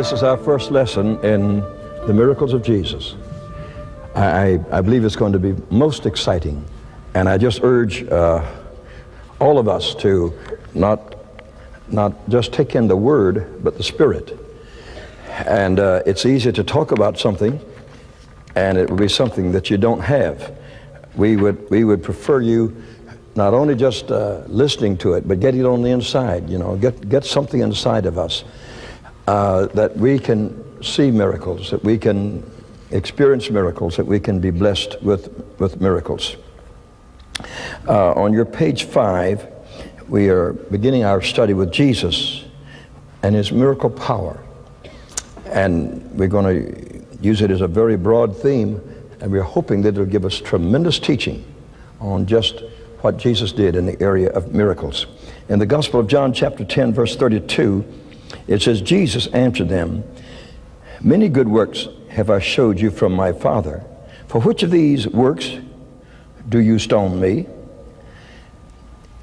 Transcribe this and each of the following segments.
This is our first lesson in the miracles of Jesus. I, I believe it's going to be most exciting. And I just urge uh, all of us to not, not just take in the Word, but the Spirit. And uh, it's easy to talk about something, and it will be something that you don't have. We would, we would prefer you not only just uh, listening to it, but get it on the inside, you know, get, get something inside of us uh, that we can see miracles, that we can experience miracles, that we can be blessed with, with miracles. Uh, on your page five, we are beginning our study with Jesus and his miracle power. And we're going to use it as a very broad theme, and we're hoping that it'll give us tremendous teaching on just what Jesus did in the area of miracles. In the Gospel of John, chapter 10, verse 32, it says, Jesus answered them, Many good works have I showed you from my Father. For which of these works do you stone me?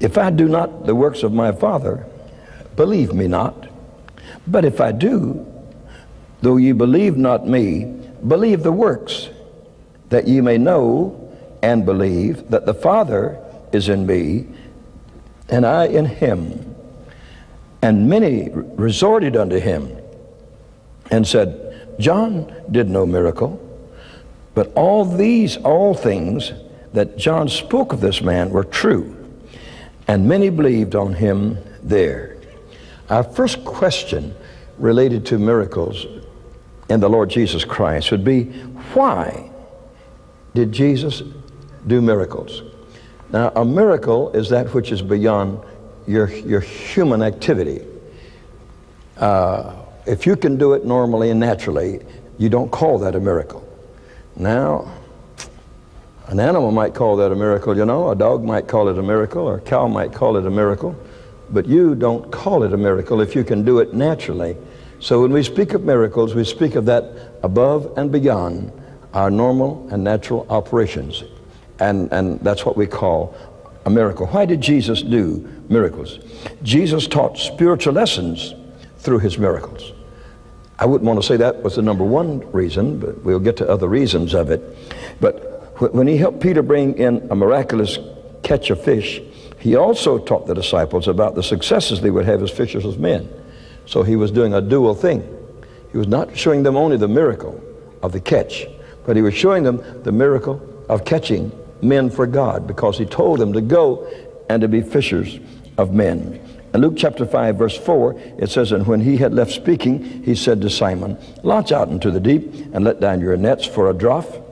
If I do not the works of my Father, believe me not. But if I do, though ye believe not me, believe the works, that ye may know and believe that the Father is in me, and I in him. And many resorted unto him and said, John did no miracle, but all these, all things that John spoke of this man were true, and many believed on him there. Our first question related to miracles in the Lord Jesus Christ would be why did Jesus do miracles? Now, a miracle is that which is beyond your, your human activity. Uh, if you can do it normally and naturally, you don't call that a miracle. Now, an animal might call that a miracle, you know, a dog might call it a miracle, or a cow might call it a miracle, but you don't call it a miracle if you can do it naturally. So when we speak of miracles, we speak of that above and beyond our normal and natural operations. And, and that's what we call a miracle. Why did Jesus do miracles? Jesus taught spiritual lessons through his miracles. I wouldn't want to say that was the number one reason, but we'll get to other reasons of it. But when he helped Peter bring in a miraculous catch of fish, he also taught the disciples about the successes they would have as fishers of men. So he was doing a dual thing. He was not showing them only the miracle of the catch, but he was showing them the miracle of catching men for God because he told them to go and to be fishers of men. In Luke chapter 5, verse 4, it says, And when he had left speaking, he said to Simon, Launch out into the deep and let down your nets for a draught.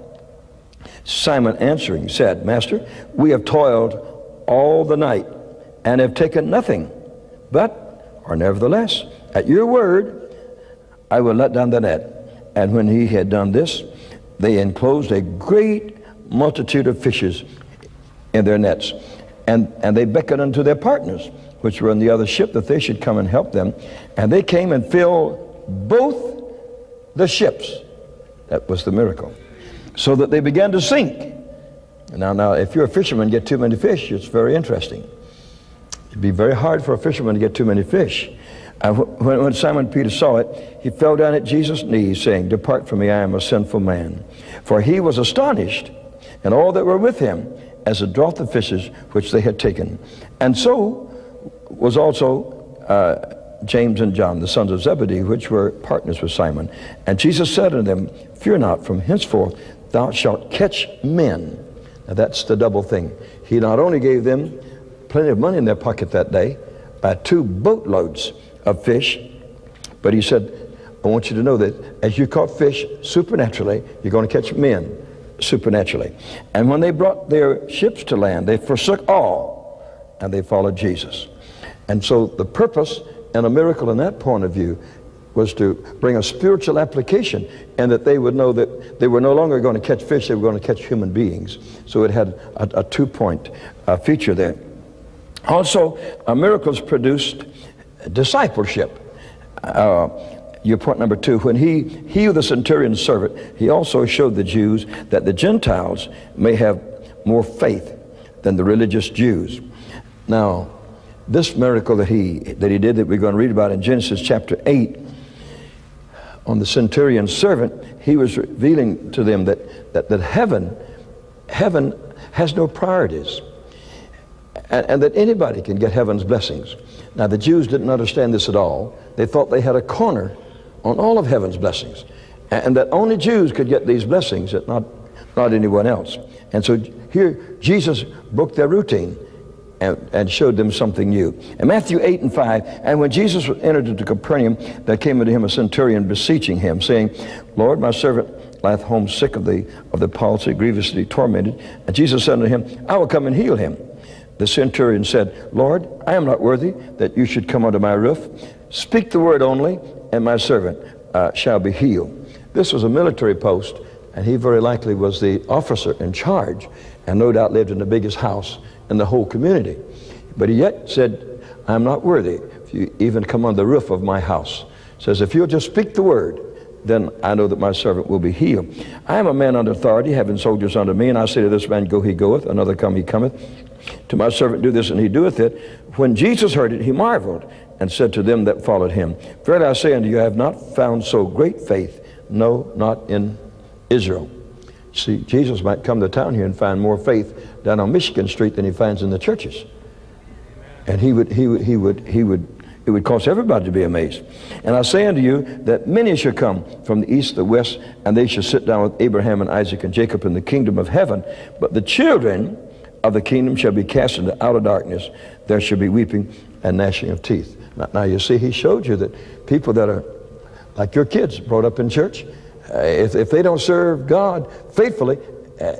Simon answering said, Master, we have toiled all the night and have taken nothing, but, or nevertheless, at your word, I will let down the net. And when he had done this, they enclosed a great multitude of fishes in their nets. And, and they beckoned unto their partners, which were in the other ship, that they should come and help them. And they came and filled both the ships. That was the miracle. So that they began to sink. Now, now, if you're a fisherman get too many fish, it's very interesting. It'd be very hard for a fisherman to get too many fish. Uh, when, when Simon Peter saw it, he fell down at Jesus' knees, saying, Depart from me, I am a sinful man. For he was astonished and all that were with him as a draught of fishes which they had taken. And so was also uh, James and John, the sons of Zebedee, which were partners with Simon. And Jesus said unto them, Fear not, from henceforth thou shalt catch men. Now that's the double thing. He not only gave them plenty of money in their pocket that day, by two boatloads of fish, but he said, I want you to know that as you caught fish supernaturally, you're going to catch men supernaturally. And when they brought their ships to land, they forsook all and they followed Jesus. And so the purpose and a miracle in that point of view was to bring a spiritual application and that they would know that they were no longer going to catch fish, they were going to catch human beings. So it had a, a two point uh, feature there. Also, uh, miracles produced discipleship. Uh, your point number two, when he healed the centurion's servant, he also showed the Jews that the Gentiles may have more faith than the religious Jews. Now, this miracle that he that he did that we're going to read about in Genesis chapter 8 on the centurion's servant, he was revealing to them that, that, that heaven, heaven has no priorities. And, and, that anybody can get heaven's blessings. Now, the Jews didn't understand this at all. They thought they had a corner on all of heaven's blessings, and, that only Jews could get these blessings, not, not anyone else. And so here, Jesus broke their routine and, and, showed them something new. In Matthew 8 and 5, and when Jesus entered into Capernaum, there came unto him a centurion beseeching him, saying, Lord, my servant lieth home sick of the, of the palsy, grievously tormented. And Jesus said unto him, I will come and heal him. The centurion said, Lord, I am not worthy that you should come under my roof. Speak the word only, and my servant uh, shall be healed. This was a military post, and he very likely was the officer in charge, and no doubt lived in the biggest house in the whole community. But he yet said, I'm not worthy if you even come on the roof of my house. Says, if you'll just speak the word, then I know that my servant will be healed. I am a man under authority, having soldiers under me, and I say to this man, Go, he goeth, another come, he cometh. To my servant, do this, and he doeth it. When Jesus heard it, he marveled and said to them that followed him, Verily I say unto you, I have not found so great faith, no, not in Israel. See, Jesus might come to town here and find more faith down on Michigan Street than he finds in the churches. And he would, he would, he would, he would, it would cause everybody to be amazed. And I say unto you that many shall come from the east, the west, and they shall sit down with Abraham and Isaac and Jacob in the kingdom of heaven. But the children of the kingdom shall be cast into outer darkness. There shall be weeping and gnashing of teeth. Now, you see, he showed you that people that are like your kids brought up in church, uh, if, if they don't serve God faithfully, uh,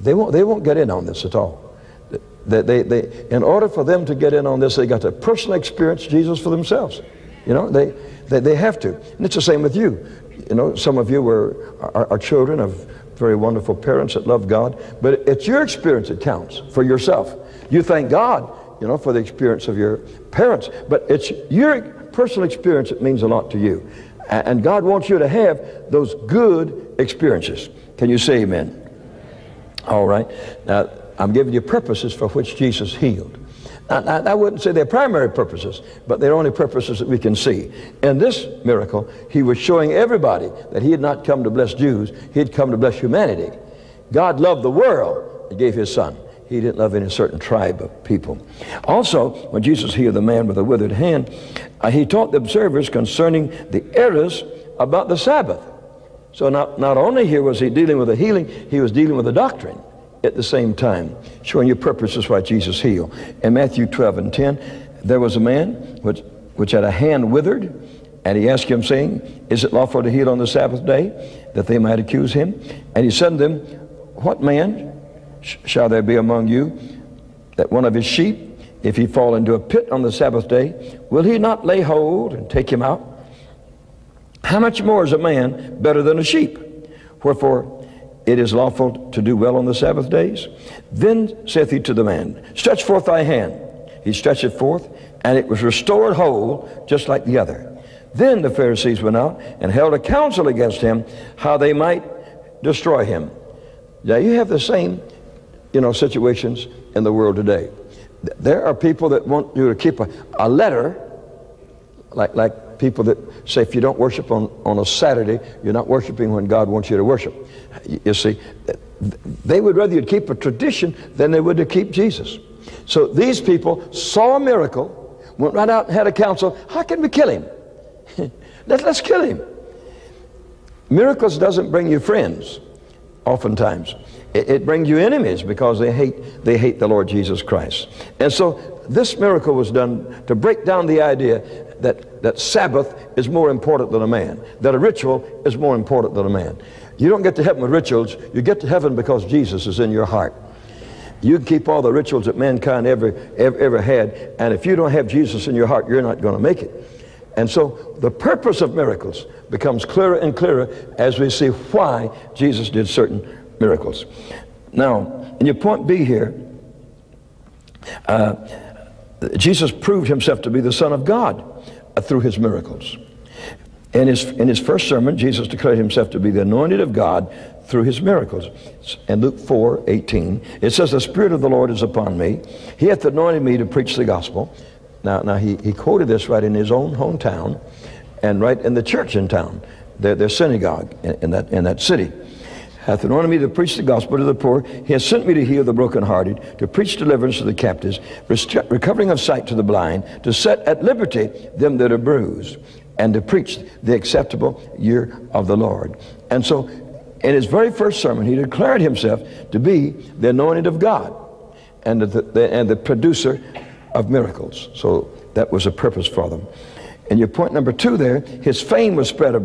they, won't, they won't get in on this at all. They, they, they, in order for them to get in on this, they got to personally experience Jesus for themselves. You know, they, they, they have to. And it's the same with you. You know, some of you were, are, are children of very wonderful parents that love God, but it's your experience that counts for yourself. You thank God, you know, for the experience of your parents, but it's your personal experience that means a lot to you. And God wants you to have those good experiences. Can you say amen? All right. Now, I'm giving you purposes for which Jesus healed. Now, I wouldn't say they're primary purposes, but they're only purposes that we can see. In this miracle, he was showing everybody that he had not come to bless Jews, he had come to bless humanity. God loved the world and gave his son. He didn't love any certain tribe of people. Also, when Jesus healed the man with a withered hand, uh, he taught the observers concerning the errors about the Sabbath. So not, not only here was he dealing with the healing, he was dealing with the doctrine at the same time, showing you purposes why Jesus healed. In Matthew 12 and 10, there was a man which, which had a hand withered, and he asked him, saying, Is it lawful to heal on the Sabbath day? That they might accuse him. And he said to them, What man shall there be among you that one of his sheep, if he fall into a pit on the Sabbath day, will he not lay hold and take him out? How much more is a man better than a sheep? Wherefore it is lawful to do well on the Sabbath days. Then saith he to the man, Stretch forth thy hand. He stretched it forth, and it was restored whole, just like the other. Then the Pharisees went out and held a council against him, how they might destroy him. Now you have the same you know, situations in the world today. There are people that want you to keep a, a letter, like, like people that say if you don't worship on, on a Saturday, you're not worshiping when God wants you to worship. You see, they would rather you keep a tradition than they would to keep Jesus. So these people saw a miracle, went right out and had a council. How can we kill him? Let, let's kill him. Miracles doesn't bring you friends, oftentimes. It, it brings you enemies because they hate, they hate the Lord Jesus Christ. And so this miracle was done to break down the idea that, that Sabbath is more important than a man, that a ritual is more important than a man. You don't get to heaven with rituals, you get to heaven because Jesus is in your heart. You can keep all the rituals that mankind ever, ever, ever had, and if you don't have Jesus in your heart, you're not going to make it. And so the purpose of miracles becomes clearer and clearer as we see why Jesus did certain miracles. Now, in your point B here, uh, Jesus proved himself to be the Son of God uh, through his miracles. In his, in his first sermon, Jesus declared himself to be the anointed of God through his miracles. In Luke 4 18, it says, The Spirit of the Lord is upon me. He hath anointed me to preach the gospel. Now, now he, he quoted this right in his own hometown and right in the church in town. their, their synagogue in, in, that, in that city. Hath anointed me to preach the gospel to the poor. He has sent me to heal the brokenhearted, to preach deliverance to the captives, recovering of sight to the blind, to set at liberty them that are bruised, and to preach the acceptable year of the Lord. And so, in his very first sermon, he declared himself to be the anointed of God and the, the, and the producer of miracles. So that was a purpose for them. And your point number two there, his fame was spread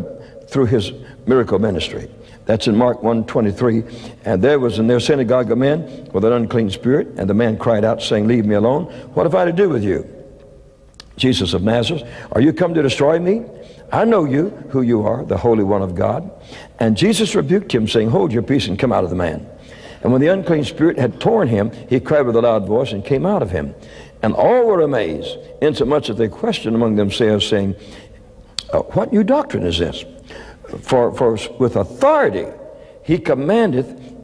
through his miracle ministry. That's in Mark 1:23. And there was in their synagogue a man with an unclean spirit, and the man cried out, saying, Leave me alone. What have I to do with you? Jesus of Nazareth, are you come to destroy me? I know you, who you are, the Holy One of God. And Jesus rebuked him, saying, Hold your peace and come out of the man. And when the unclean spirit had torn him, he cried with a loud voice and came out of him. And all were amazed, insomuch that they questioned among themselves, saying, uh, What new doctrine is this? For, for with authority he commandeth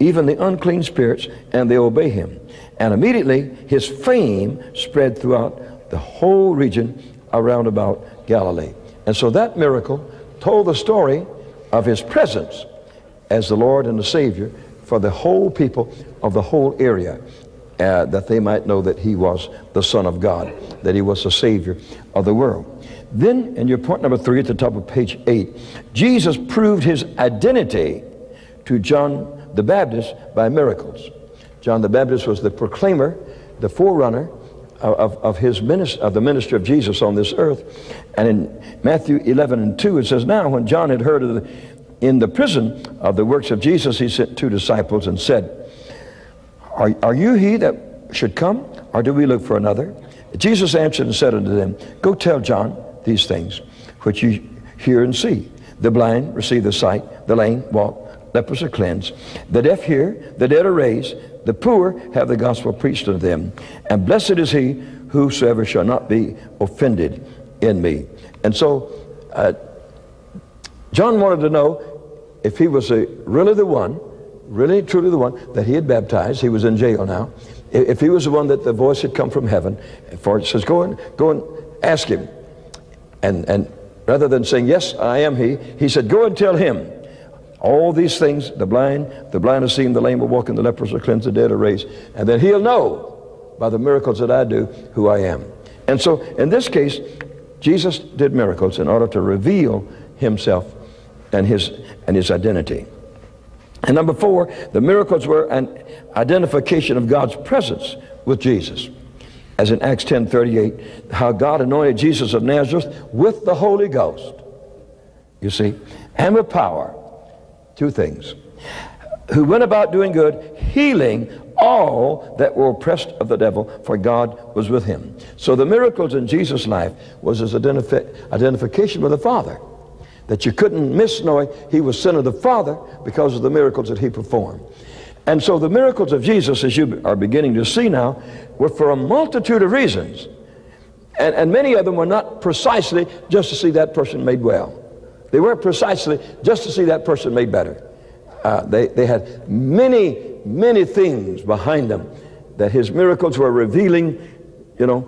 even the unclean spirits, and they obey him. And immediately his fame spread throughout the whole region around about Galilee. And so that miracle told the story of his presence as the Lord and the Savior for the whole people of the whole area, uh, that they might know that he was the Son of God, that he was the Savior of the world. Then, in your point number three at the top of page eight, Jesus proved his identity to John the Baptist by miracles. John the Baptist was the proclaimer, the forerunner of, of, his ministry, of the ministry of Jesus on this earth. And in Matthew 11 and 2, it says, Now when John had heard of the, in the prison of the works of Jesus, he sent two disciples and said, are, are you he that should come, or do we look for another? Jesus answered and said unto them, Go tell John these things which you hear and see. The blind receive the sight, the lame walk, lepers are cleansed, the deaf hear, the dead are raised, the poor have the gospel preached unto them. And blessed is he whosoever shall not be offended in me. And so, uh, John wanted to know if he was a, really the one, really truly the one that he had baptized. He was in jail now. If he was the one that the voice had come from heaven, for it says, go and go and ask him. And, and rather than saying, Yes, I am he, he said, Go and tell him. All these things, the blind, the blind are seen, the lame are walking, the lepers are cleansed, the dead are raised. And then he'll know by the miracles that I do who I am. And so in this case, Jesus did miracles in order to reveal himself and his, and his identity. And number four, the miracles were an identification of God's presence with Jesus as in Acts 10:38, how God anointed Jesus of Nazareth with the Holy Ghost. You see, and with power. Two things. Who went about doing good, healing all that were oppressed of the devil, for God was with him. So the miracles in Jesus' life was his identifi identification with the Father. That you couldn't miss knowing he was son of the Father because of the miracles that he performed. And so the miracles of Jesus, as you are beginning to see now, were for a multitude of reasons. And, and many of them were not precisely just to see that person made well. They weren't precisely just to see that person made better. Uh, they, they had many, many things behind them that his miracles were revealing, you know,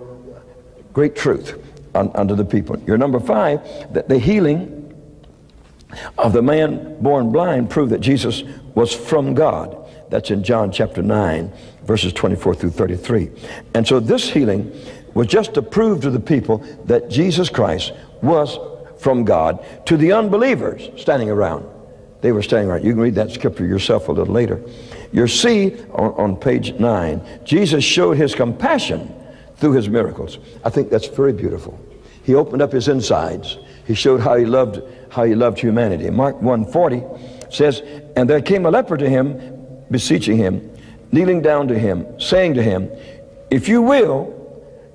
great truth un, unto the people. Your number five, that the healing of the man born blind proved that Jesus was from God. That's in John chapter 9, verses 24 through 33. And so this healing was just to prove to the people that Jesus Christ was from God to the unbelievers standing around. They were standing around. You can read that scripture yourself a little later. You see on, on page 9, Jesus showed his compassion through his miracles. I think that's very beautiful. He opened up his insides. He showed how he loved how he loved humanity. Mark 1:40 says, "And there came a leper to him beseeching him, kneeling down to him, saying to him, If you will,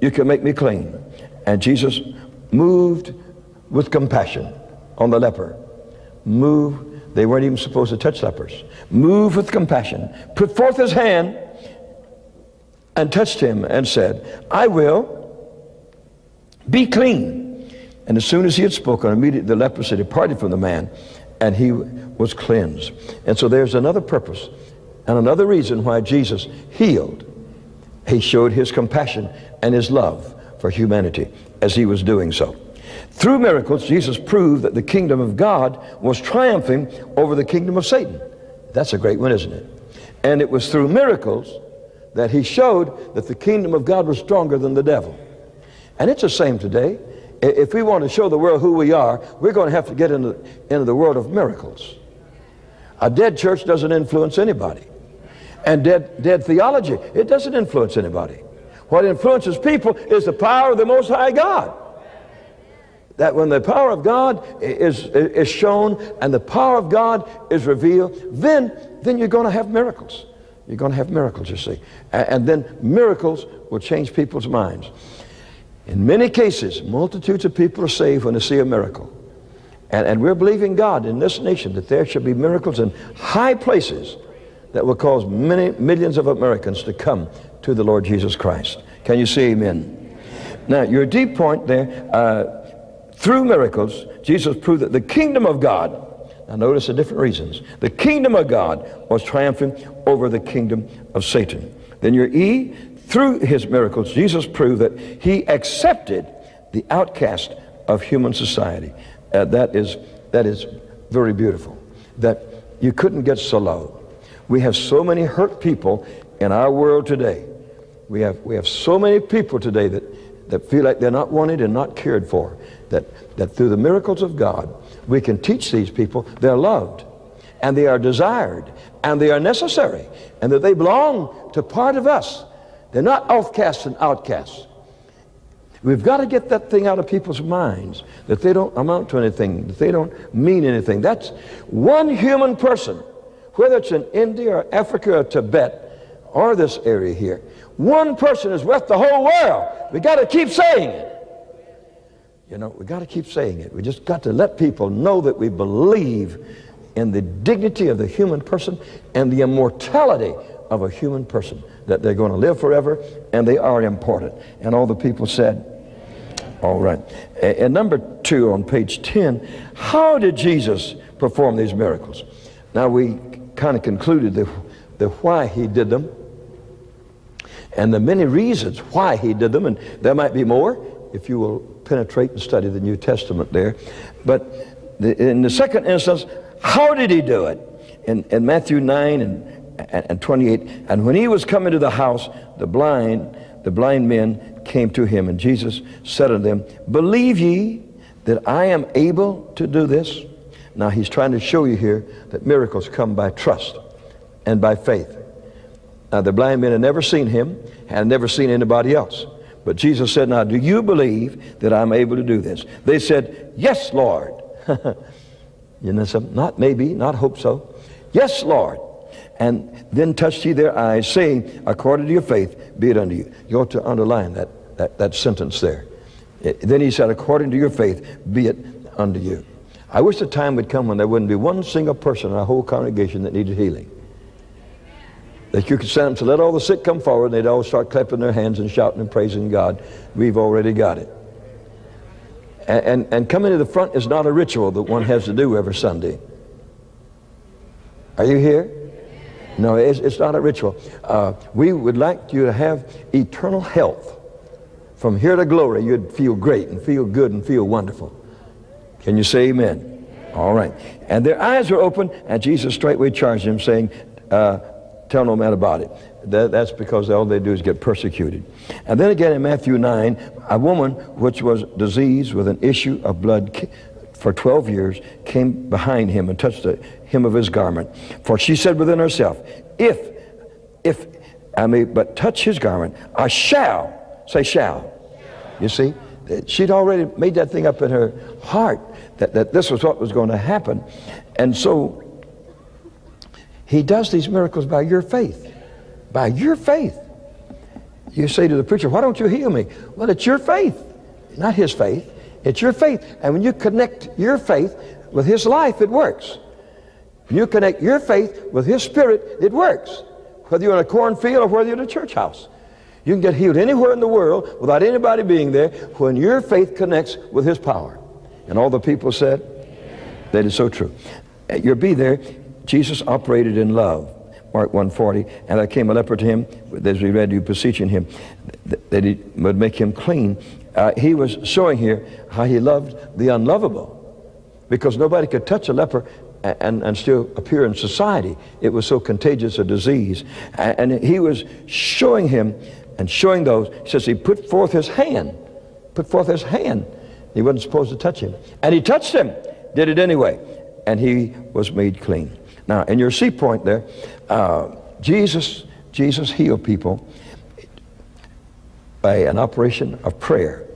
you can make me clean. And Jesus moved with compassion on the leper. Move, they weren't even supposed to touch lepers. Move with compassion, put forth his hand, and touched him and said, I will be clean. And as soon as he had spoken, immediately the leprosy departed from the man, and he was cleansed. And so there's another purpose and another reason why Jesus healed, he showed his compassion and his love for humanity as he was doing so. Through miracles, Jesus proved that the kingdom of God was triumphing over the kingdom of Satan. That's a great one, isn't it? And it was through miracles that he showed that the kingdom of God was stronger than the devil. And it's the same today. If we want to show the world who we are, we're going to have to get into, into the world of miracles. A dead church doesn't influence anybody. And dead, dead theology, it doesn't influence anybody. What influences people is the power of the Most High God. That when the power of God is, is shown and the power of God is revealed, then, then you're going to have miracles. You're going to have miracles, you see. And, and then miracles will change people's minds. In many cases, multitudes of people are saved when they see a miracle. And, and we're believing God in this nation that there shall be miracles in high places that will cause many millions of Americans to come to the Lord Jesus Christ. Can you say amen? Now, your deep point there, uh, through miracles, Jesus proved that the kingdom of God, now notice the different reasons, the kingdom of God was triumphing over the kingdom of Satan. Then your E, through his miracles, Jesus proved that he accepted the outcast of human society. Uh, that, is, that is very beautiful. That you couldn't get so low. We have so many hurt people in our world today. We have, we have so many people today that, that feel like they're not wanted and not cared for. That, that through the miracles of God, we can teach these people they're loved and they are desired and they are necessary and that they belong to part of us they're not outcasts and outcasts. We've got to get that thing out of people's minds that they don't amount to anything, that they don't mean anything. That's one human person, whether it's in India or Africa or Tibet or this area here. One person is worth the whole world. We've got to keep saying it. You know, we've got to keep saying it. We just got to let people know that we believe in the dignity of the human person and the immortality of a human person that they're going to live forever and they are important. And all the people said, all right. And number two on page 10, how did Jesus perform these miracles? Now we kind of concluded the, the why he did them and the many reasons why he did them. And there might be more if you will penetrate and study the New Testament there. But the, in the second instance, how did he do it? In, in Matthew 9 and and 28 and when he was coming to the house the blind the blind men came to him and jesus said unto them believe ye that i am able to do this? Now he's trying to show you here that miracles come by trust and by faith. Now the blind men had never seen him had never seen anybody else. But jesus said now do you believe that i'm able to do this? They said yes lord. You know some not maybe not hope so. Yes lord and then touched ye their eyes, saying, According to your faith, be it unto you. You ought to underline that, that, that sentence there. It, then he said, According to your faith, be it unto you. I wish the time would come when there wouldn't be one single person in our whole congregation that needed healing. That you could send them to let all the sick come forward and they'd all start clapping their hands and shouting and praising God. We've already got it. And, and, and coming to the front is not a ritual that one has to do every Sunday. Are you here? No, it's, it's not a ritual. Uh, we would like you to have eternal health. From here to glory, you'd feel great and feel good and feel wonderful. Can you say amen? All right. And their eyes were open, and Jesus straightway charged them, saying, uh, Tell no man about it. That, that's because all they do is get persecuted. And then again in Matthew 9, a woman which was diseased with an issue of blood for 12 years came behind him and touched the hem of his garment. For she said within herself, If, if I may but touch his garment, I shall, say shall. You see, she'd already made that thing up in her heart that, that this was what was going to happen. And so he does these miracles by your faith. By your faith. You say to the preacher, Why don't you heal me? Well, it's your faith, not his faith. It's your faith. And when you connect your faith with His life, it works. You connect your faith with His Spirit, it works. Whether you're in a cornfield or whether you're in a church house. You can get healed anywhere in the world without anybody being there when your faith connects with His power. And all the people said, that is so true. You'll be there. Jesus operated in love. Mark 140, and there came a leper to him, as we read you beseeching him, that he would make him clean. Uh, he was showing here how he loved the unlovable because nobody could touch a leper and, and still appear in society. It was so contagious a disease. And, he was showing him and showing those. He says he put forth his hand, put forth his hand. He wasn't supposed to touch him. And he touched him, did it anyway. And he was made clean. Now, in your C point there, uh, Jesus, Jesus healed people by an operation of prayer.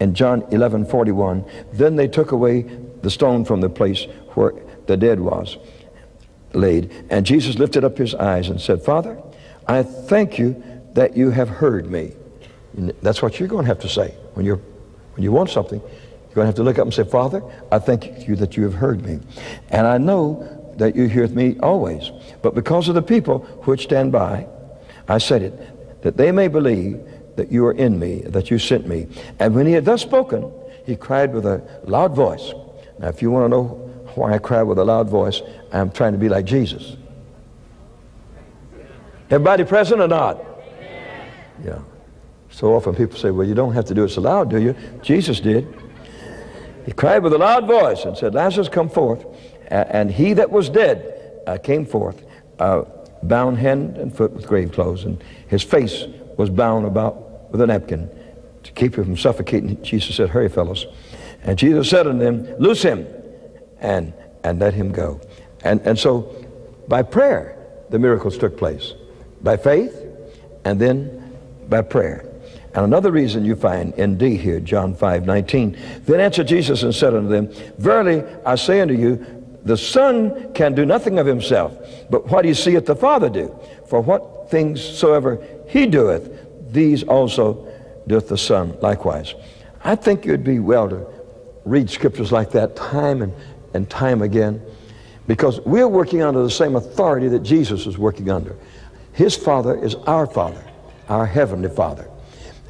In John 11, 41, then they took away the stone from the place where the dead was laid. And Jesus lifted up his eyes and said, Father, I thank you that you have heard me. And that's what you're going to have to say. When, you're, when you want something, you're going to have to look up and say, Father, I thank you that you have heard me. And I know that you hear me always. But because of the people which stand by, I said it, that they may believe that you are in me, that you sent me. And when he had thus spoken, he cried with a loud voice. Now, if you want to know why I cry with a loud voice, I'm trying to be like Jesus. Everybody present or not? Yeah. So often people say, well, you don't have to do it so loud, do you? Jesus did. He cried with a loud voice and said, Lazarus, come forth. And he that was dead uh, came forth, uh, bound hand and foot with grave clothes, and his face was bound about with a napkin to keep him from suffocating. Jesus said, Hurry, fellows. And Jesus said unto them, Loose him and, and let him go. And, and so by prayer, the miracles took place. By faith, and then by prayer. And another reason you find in D here, John 5 19. Then answered Jesus and said unto them, Verily I say unto you, the Son can do nothing of himself, but what he seeth the Father do. For what things soever he doeth, these also doeth the Son likewise. I think it would be well to read scriptures like that time and, and time again because we're working under the same authority that Jesus is working under. His Father is our Father, our Heavenly Father.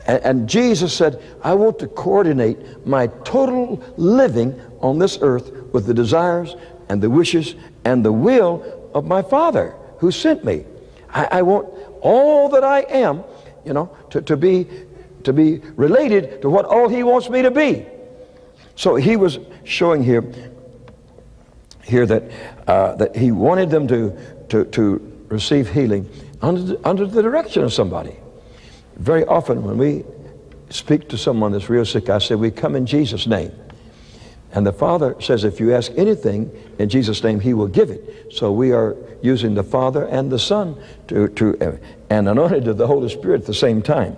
And, and Jesus said, I want to coordinate my total living on this earth with the desires and the wishes and the will of my Father who sent me. I, I want all that I am, you know, to, to, be, to be related to what all He wants me to be. So he was showing here, here that, uh, that he wanted them to, to, to receive healing under under the direction of somebody. Very often when we speak to someone that's real sick, I say, we come in Jesus' name. And the Father says, if you ask anything in Jesus' name, He will give it. So we are using the Father and the Son to, to uh, and anointed of the Holy Spirit at the same time.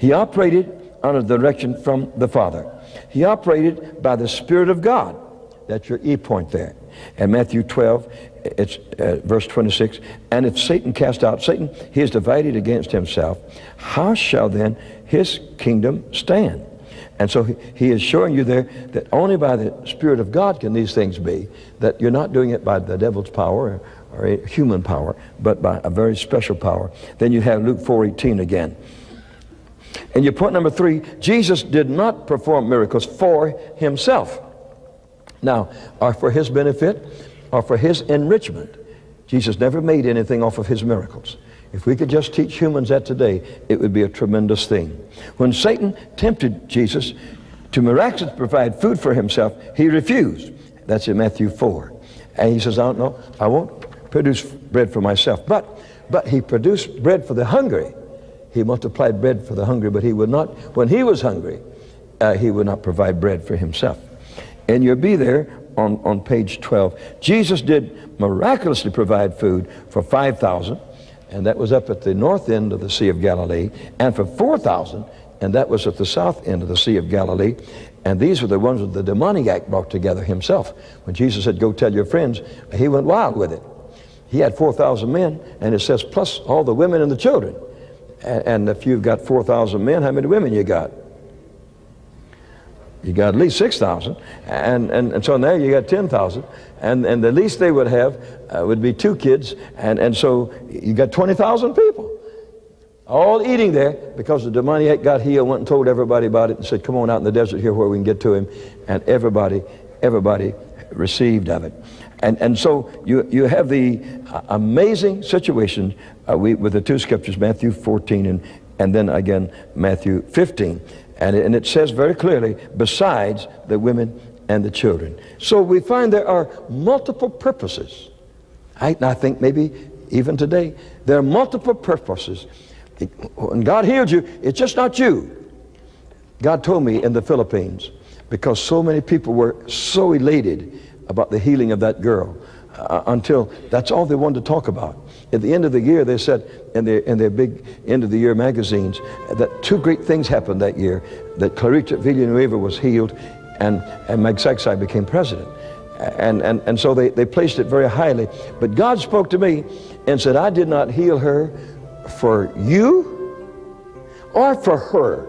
He operated under direction from the Father. He operated by the Spirit of God. That's your E point there. And Matthew 12, it's uh, verse 26. And if Satan cast out Satan, he is divided against himself. How shall then his kingdom stand? And so he, he is showing you there that only by the Spirit of God can these things be, that you're not doing it by the devil's power or, human power, but by a very special power. Then you have Luke 4.18 again. And your point number three, Jesus did not perform miracles for himself. Now, or for his benefit or for his enrichment. Jesus never made anything off of his miracles. If we could just teach humans that today, it would be a tremendous thing. When Satan tempted Jesus to miraculously provide food for himself, he refused. That's in Matthew 4. And he says, I don't know, I won't produce bread for myself. But, but he produced bread for the hungry. He multiplied bread for the hungry, but he would not, when he was hungry, uh, he would not provide bread for himself. And you'll be there on, on page 12. Jesus did miraculously provide food for 5,000, and that was up at the north end of the Sea of Galilee, and for 4,000, and that was at the south end of the Sea of Galilee. And these were the ones that the demoniac brought together himself. When Jesus said, Go tell your friends, he went wild with it. He had 4,000 men, and it says, plus all the women and the children. And if you've got 4,000 men, how many women you got? You got at least 6,000. And, and, and so now you got 10,000. And, and the least they would have uh, would be two kids. And, and so you got 20,000 people all eating there because the demoniac got healed, went and told everybody about it and said, come on out in the desert here where we can get to him. And everybody, everybody received of it. And, and so you, you have the uh, amazing situation uh, we, with the two scriptures, Matthew 14 and, and then again Matthew 15. And it, and it says very clearly, besides the women and the children. So we find there are multiple purposes. I, I think maybe even today, there are multiple purposes. When God healed you, it's just not you. God told me in the Philippines, because so many people were so elated about the healing of that girl uh, until that's all they wanted to talk about. At the end of the year, they said in their, in their big end of the year magazines that two great things happened that year that Clarita Villanueva was healed and, and Magsaysay became president. And, and, and so they, they placed it very highly. But God spoke to me and said, I did not heal her for you or for her,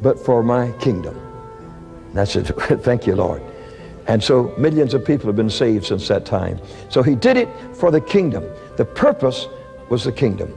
but for my kingdom. And I said, Thank you, Lord. And so millions of people have been saved since that time. So he did it for the kingdom. The purpose was the kingdom.